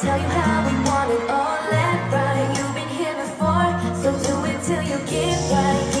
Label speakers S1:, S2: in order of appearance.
S1: tell you how we want it all left right. You've been here before, so do it till you get right.